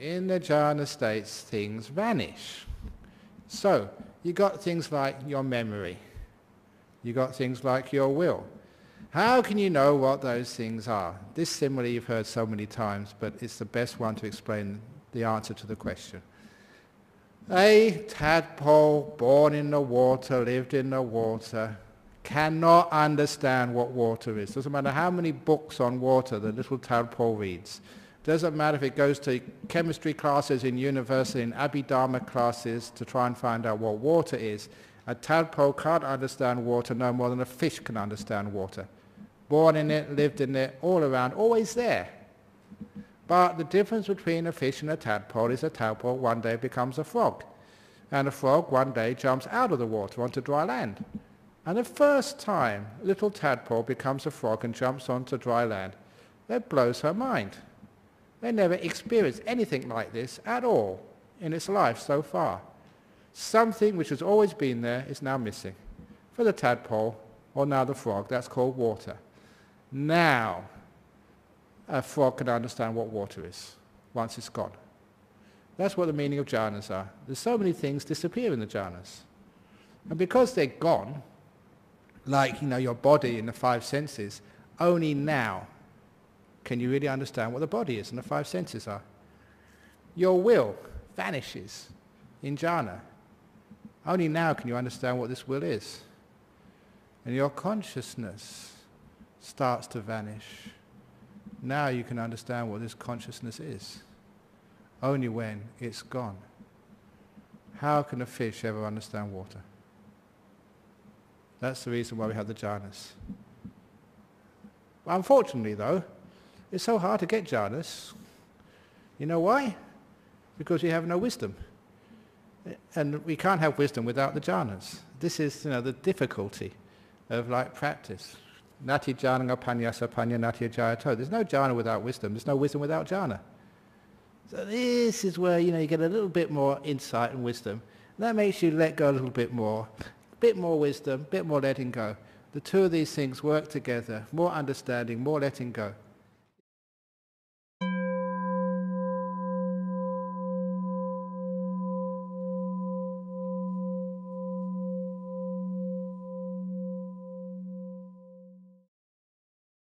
in the jhana states things vanish. So, you got things like your memory. You got things like your will. How can you know what those things are? This simile you've heard so many times, but it's the best one to explain the answer to the question. A tadpole born in the water, lived in the water, cannot understand what water is. Doesn't matter how many books on water the little tadpole reads. Doesn't matter if it goes to chemistry classes in university and Abhidhamma classes to try and find out what water is. A tadpole can't understand water no more than a fish can understand water. Born in it, lived in it, all around, always there. But the difference between a fish and a tadpole is a tadpole one day becomes a frog. And a frog one day jumps out of the water onto dry land. And the first time little tadpole becomes a frog and jumps onto dry land, that blows her mind. They never experienced anything like this at all in its life so far. Something which has always been there is now missing. For the tadpole, or now the frog, that's called water. Now, a frog can understand what water is once it's gone. That's what the meaning of jhanas are. There's so many things disappear in the jhanas. And because they're gone, like you know your body and the five senses, only now can you really understand what the body is and the five senses are. Your will vanishes in jhana. Only now can you understand what this will is. And your consciousness starts to vanish. Now you can understand what this consciousness is. Only when it's gone. How can a fish ever understand water? That's the reason why we have the jhanas. Unfortunately though, it's so hard to get jhanas. You know why? Because we have no wisdom. And we can't have wisdom without the jhanas. This is you know, the difficulty of like practice. Nati jhana panyasa panya nati jayato. There's no jhana without wisdom. There's no wisdom without jhana. So this is where you know you get a little bit more insight and wisdom. That makes you let go a little bit more, a bit more wisdom, a bit more letting go. The two of these things work together. More understanding, more letting go.